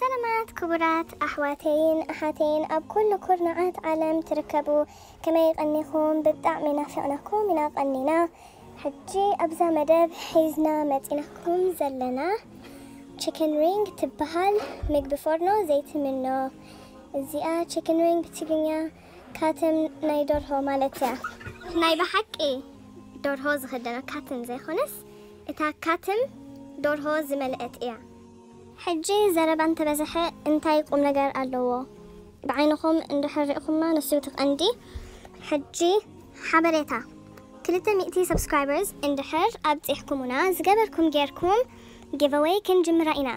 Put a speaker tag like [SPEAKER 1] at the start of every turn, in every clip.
[SPEAKER 1] سلامات كبرات أحواتين أحاتين أب كل كرنعات عالم تركبوا كما يغنيهم بالدعم نافعنكم من أغنينا حجي أبزا مدب حيزنا متينكم زلنا. تشيكن رينج تبهل ميك بفورنو زيت منو. زيا تشيكن رينج بتيجنيا كاتم ناي دورهو مالتيا. ناي بحق إيه دورهو زخدنا. كاتم زي خونس إتا كاتم دورهو زملقت إيه ሕጂ ዘረባ እንተበዝሐ እንታይ ቁም ነገር ኣለዎ ብዓይንኹም እንድሕር ሪእኹማ ንሱ ትቐንዲ ሕጂ ሓበሬታ 200 ሰብስክራይበርስ እንድሕር ኣብፂሕኩሙና ዝገበርኩም ጌርኩም ጊቨዌይ ክንጅምራ ኢና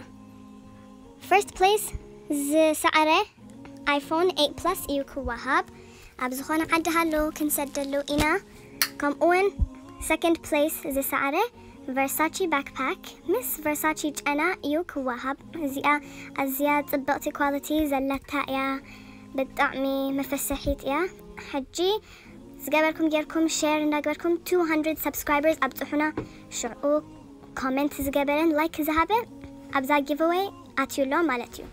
[SPEAKER 1] ፈርስት ፕሌስ ዝሰዓረ ኣይፎን 8 ፕለስ እዩ ክወሃብ ኣብ ዝኾነ ዓዲ ሃሎ ክንሰደሉ ኢና ከምኡውን ሰኮንድ ፕሌስ فيرساتشي باك باك مس فيرساتشي أنا يوك وهب زيا أزياد طبقتي كواليتي زلتها يا بتطعمي مفسحيت يا حجي زقابلكم جيركم شير نقبلكم 200 سبسكرايبرز أبطحونا شعو كومنت زقابلن لايك زهابه أبزا جيف أواي أتيولو مالتيو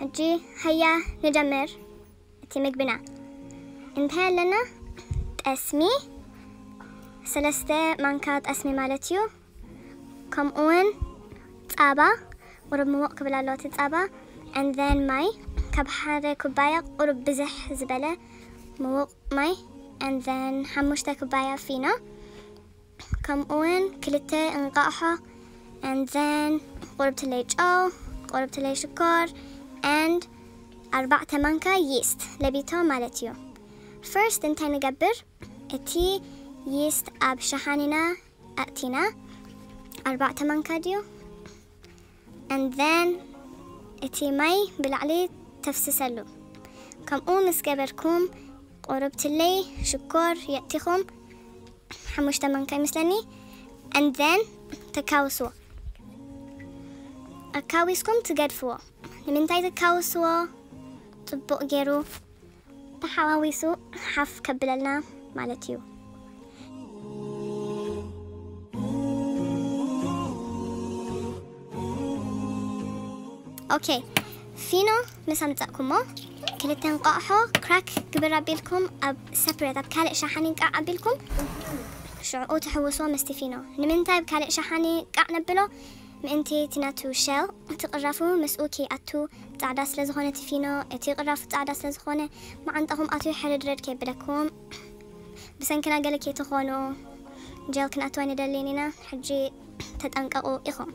[SPEAKER 1] حجي هيا نجمر تيمك بنا انتهى لنا اسمي ሰለስተ ማንካ ጠስሚ ማለት እዩ ከምኡውን ፃባ ቁሩብ ምሞቕ ክብል ኣለዎ እቲ ፃባ ንዘን ማይ ካብ ሓደ ኩባያ ቁሩብ ብዝሕ ዝበለ ምዉቕ ማይ ንዘን ሓሙሽተ ኩባያ ፊኖ ከምኡውን ክልተ እንቃቕሖ ንዘን ቁሩብ ትለይ ጨው ቁሩብ ትለይ ሽኮር ንድ ኣርባዕተ ማንካ ይስት ለቢቶ ማለት እዩ ፈርስት እንታይ ንገብር እቲ يست أب شحننا أتينا أربع تمن كاديو and then إتي مي بالعلي تفسسلو. كم أون سكبركم قربت لي شكر يأتيكم حموش تمن كاي مثلني and then تكاوسوا أكاوسكم تقرفوا لمن تايت تكاوسو طبق جيرو. تحاويسو حف كبللنا مالتيو. ኣምፀእኩሞ ክልተ እንቋቑሖ ክራክ ግብር ኣቢልኩም ኣብ ሰፕሬት ኣብ ካልእ ሸሓኒ ቃዕ ኣቢልኩም ሽዑ ትሕውስዎ ምስቲ ፊኖ ንምንታይ ኣብ ካልእ ሸሓኒ ቃዕ ነብሎ ምእንቲ እቲ ናቱ ሸል እቲ ቅራፉ ምስኡ ከይኣቱ ፃዕዳ ስለ ዝኾነ እቲ ፊኖ እቲ ቅራፉ ፃዕዳ ስለ ዝኾነ መዓንጠኹም ኣትዩ ሕርድረድ ከይብለኩም ብሰንኪና ገለ ከይትኾኑ ጀል ክንኣትዋ ንደሊን ኢና ሕጂ ተጠንቀቑ ኢኹም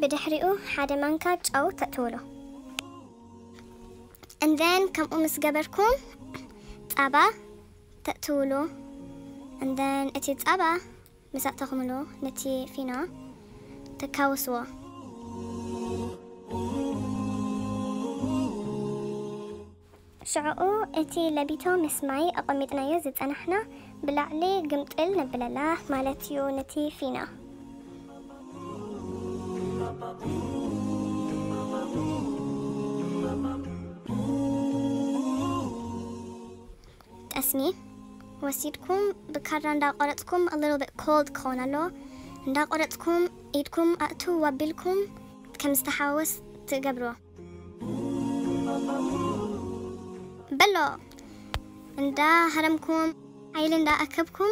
[SPEAKER 1] ብድሕሪኡ ሓደ ማንካ ጨው ተእትውሎ እንዘን ከምኡ ምስ ገበርኩም ፃባ ተእትውሉ እንዘን እቲ ፃባ ምስ ኣእተኹምሉ ነቲ ፊኖ ተካውስዎ ሽዑኡ እቲ ለቢቶ ምስ ማይ ኣቐሚጥናዮ ዝፀናሕና ብላዕሊ ግምጥል ነብለላ ማለት እዩ ነቲ أسمي. وسيدكم بكرن دا نراقرتكم a little bit cold كونالو. نراقرتكم إيدكم أتو وبلكم كم استحاوس تقبرو بلو. دا هرمكم. حيل دا أكبكم.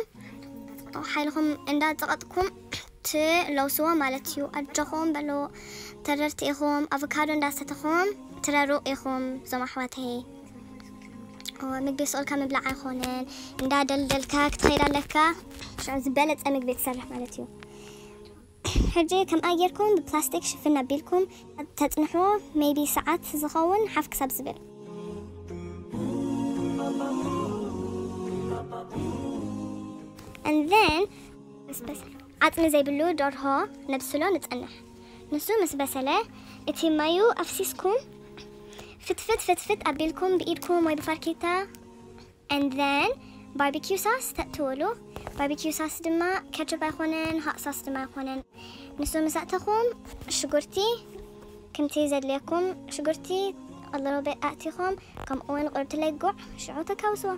[SPEAKER 1] أو حيلهم دا تقطكم ت لو سوا مالتيو. أرجهم بلو. تررت إخوم أفكارو دا ستخوم. ترارو إخوم. زمحواتي ምግቢ ስቕልካ ምብላዕ ኣይኮነን እንዳደልደልካ ክትኸይድ ኣለካ ሽዑ ዝበለፀ ምግቢ ትሰርሕ ማለት እዩ ሕጂ ከምኣ ጌርኩም ብፕላስቲክ ሽፍን ኣቢልኩም ተፅንሕዎ ሜይቢ ሰዓት ዝኸውን ሓፍ ክሳብ ዝብል እንዘን ዓፅሚ ዘይብሉ ደርሆ ነብስሎ ንፀንሕ ንሱ ምስ በሰለ እቲ ማዩ ኣፍሲስኩም فت فت فت فت قبلكم بإيدكم مي بفركيتا and then barbecue sauce تقتولو barbecue sauce دما ketchup أخونن hot sauce دما أخونن. نسو مساتكم شجرتي كنتي زاد ليكم. شجرتي الله ربي اعطيكم كم اون قربت لقع شعوتك هوسوا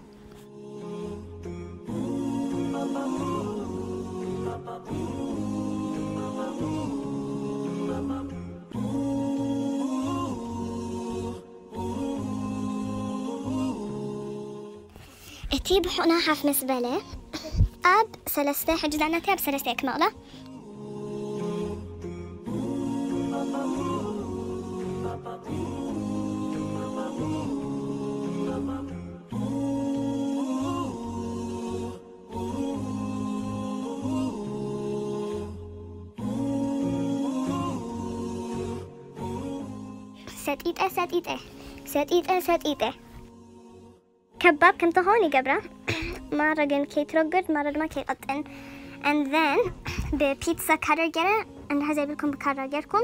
[SPEAKER 1] تي بحقنا حاف مسبلة أب سلستة حجز عنا تاب سلستة كمالة سات إيت أه. سات إيت أه سات إيت أه. أه. كباب كنت هوني قبره مرة قن كي ترقد مرة ما كي قطن. And then ببيتزا كارر جرا أنا هزي بالكم بكارر جركم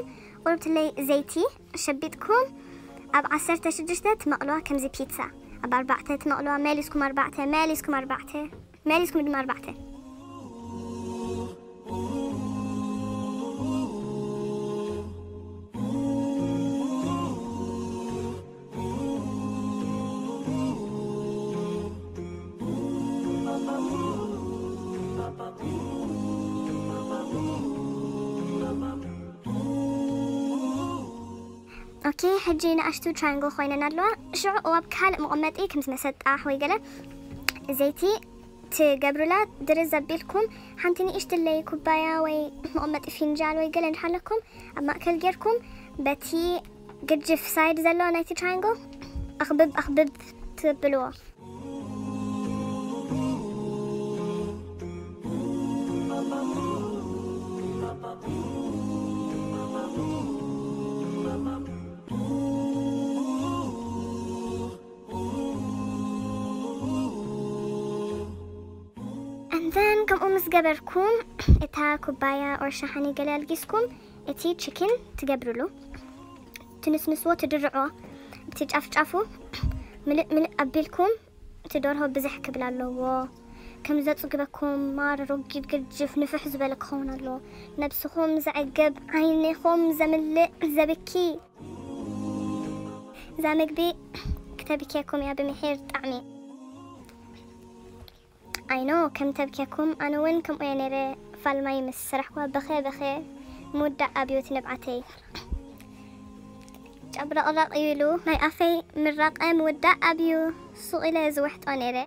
[SPEAKER 1] وربت لي زيتي شبيتكم. أب عسرت شجشت مقلوها كم زي بيتزا أب أربعتة مقلوها ماليسكم أربعة ماليسكم أربعة ماليسكم دم أربعة حجينا أشتو ترانجل خوينا نادلوا. شعو وبكال مغمتي إيه كمس مسد آه أحوي قلة. زيتي تقبرولا درز بيلكم حنتني اشتلي كوبايا وي مغمت فنجان وي قلة نحلكم. أما أكل جيركم بتي قجف سايد زلوا نايتي ترانجل أخبب أخبب تبلوا تبلوه. Oh, كم Minkum umys geberkum eta kubbaya or shahani galal giskum eti chicken tgebrulu تنسنسوا تدرعوا تجعفجعفوا مل مل أبلكم تدورها بزح قبل الله و كم زاد صقبكم مار رقيب قرجف نفح زبالك خون الله نبسخهم زعقب عينيهم زمل زبكي. زامك بي كتابي كيكم يا بمحير طعمي. ከም ተብኬኩም ኣነ እውን ከምኡ እየ ነይረ ፋልማይ ምስ ስራሕኳ በኸ በኸ ምውዳእ ኣብዮት ንብዓተይ ጨብረቕረቕ ኢሉ ናይ ኣፈይ ምራቐ ምውዳእ ኣብዩ ሱቕ ኢለ ዝውሕጦ ነይረ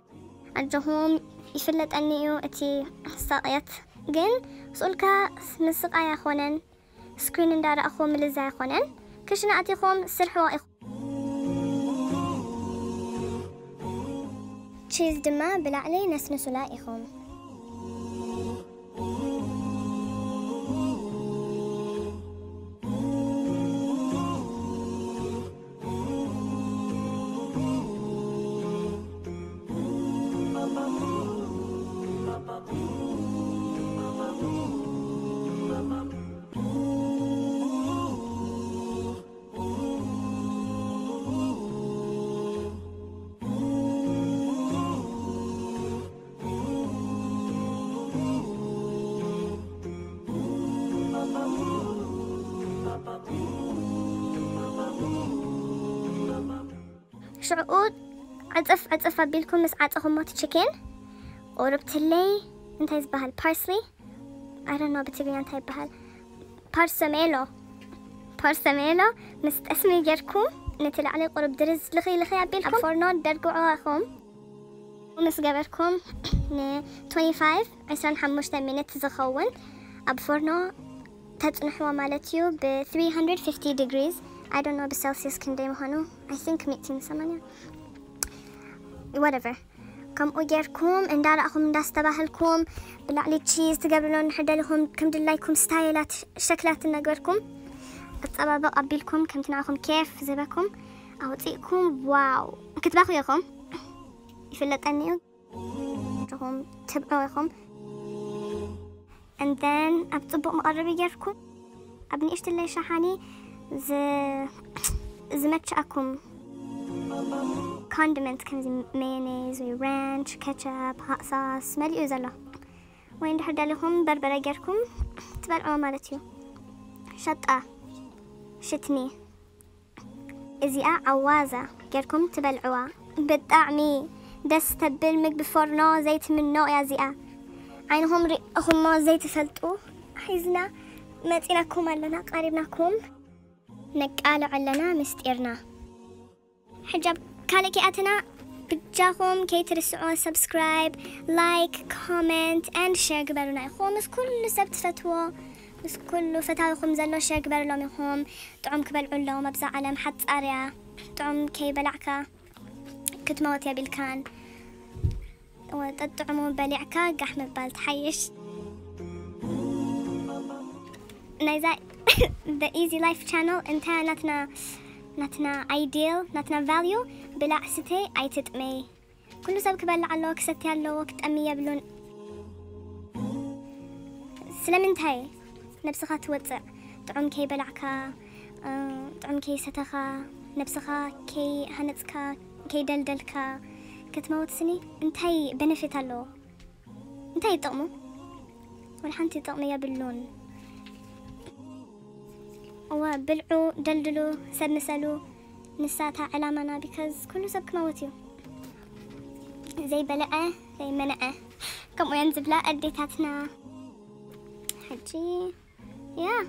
[SPEAKER 1] ኣጆኹም ይፍለጠኒ እዩ እቲ ሳቕየት ግን ስኡልካ ምስቃ ኣይኮነን ስክሪን እንዳረእኹ ምልዛ ኣይኮነን ክሽነ ኣቲኹም ስርሕዎ ኢኹም چیز دما بلا علي نسن سلائخم ሽዑኡ ዕፅፍ ዕፅፍ ኣቢልኩም ምስ ዓፀኹሞ እቲ ችክን ቁርብትለይ እንታይ ዝበሃል ፓርስሊ ኣይደኖ ብትግርኛ እንታይ ይበሃል ፓርሰሜሎ ፓርሰሜሎ ምስ ጠስሚ ጌርኩም ነቲ ላዕሊ ቁርብ ድርዝ ልኺ ልኺ ኣቢልኩም ኣብ ፎርኖ ደርግዖ ኢኹም ምስ ገበርኩም ን25 25 ሚኒት ዝኸውን ኣብ ፎርኖ ተፅንሕዎ ማለት እዩ ብ350 ዲግሪዝ I don't know if Celsius can دايما هونو I think 200 ثمانية whatever. كم أجركم إن دارأهم إن داستباه لكم بلا علي تشيز تقبلون حدا لهم. كم دلايكم ستايلات شكلات نقركم أتطبق أبيلكم كم؟ تنعكم كيف؟ زبكم أو تيكم واو. كنت باخو ياكم يفلت أني تهم تبعوا ياكم and then أبطبق مقرب يجركم أبني إشتلي شحاني ز z أكم. Condiments كم زي مايونيز وي رانش كاتشب هات صوص مالي زلو وين رح لهم؟ بربرة جركم. تبال تبرعوا مالتيو شطة. شتني. إزياء عوازة. جركم تبال عوا تبلعوا دس تبل مك بفرنا زيت من نوع يا زياء عينهم ري هم زيت فلتو حيزنا ما تقيناكم لنا قريبناكم. نقالو علنا مستيرنا. حجاب كانك أتنا بجاهم كيتر السعوة سبسكرايب لايك كومنت أند شير قبلنا. يخوم بس كل سبت فتوى بس كل فتاوى خوم زلو شير قبلنا يخوم دعم كبل علو مبزع علم حد أريا. دعم كي بلعكا كنت موت يا بلكان. وتدعمو بلعكا قحم ببال تحيش نايزا the easy life channel انت نتنا نتنا ideal نتنا value. بلا ستي اي تتمي كل سبك بلع له كستي له وقت أمي يبلون. سلمنتهي نفسخا توزع طعم كي بلعكا. طعم كي ستخا. نفسخا كي هنتكا كي دلدلكا. كتموت سني. انتهي بنفيت له انتهي طقمو والحنتي طقمي يبلون وبلعو دلدلو سمسلو نساتها علامنا بكز كل سب كموتيو زي بلعة زي منعة. كم ينزب لا أديتاتنا. حجي. يا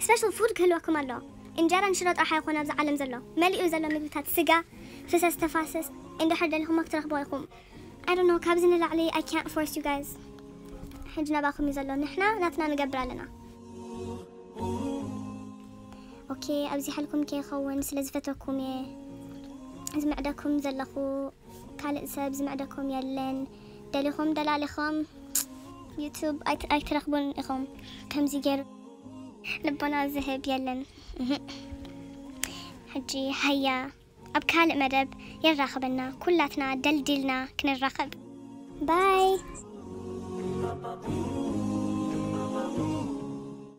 [SPEAKER 1] سبيشال فود كلوكم الله. انجرا نشرط أحا يكون أبز عالم زلو. ملئو زلو مقلتات سقا فسس تفاسس إن حد لهم أكتر أخبار يقوم I don't know كابزن اللي علي I can't force you guys. حجنا باخم يزلو نحنا ناتنا نقبر لنا أوكي ابزي حلكم كي خون سلزفتكم يا. زمعدكم زلخو كالئ سب زمعدكم يلن دليخم دلالخم يوتيوب اي ترخبون اخم كم زيجر لبنا ذهب يلن حجي هيا. أبكال مدب ينراخبنا كلاتنا دلدلنا كنراخب باي.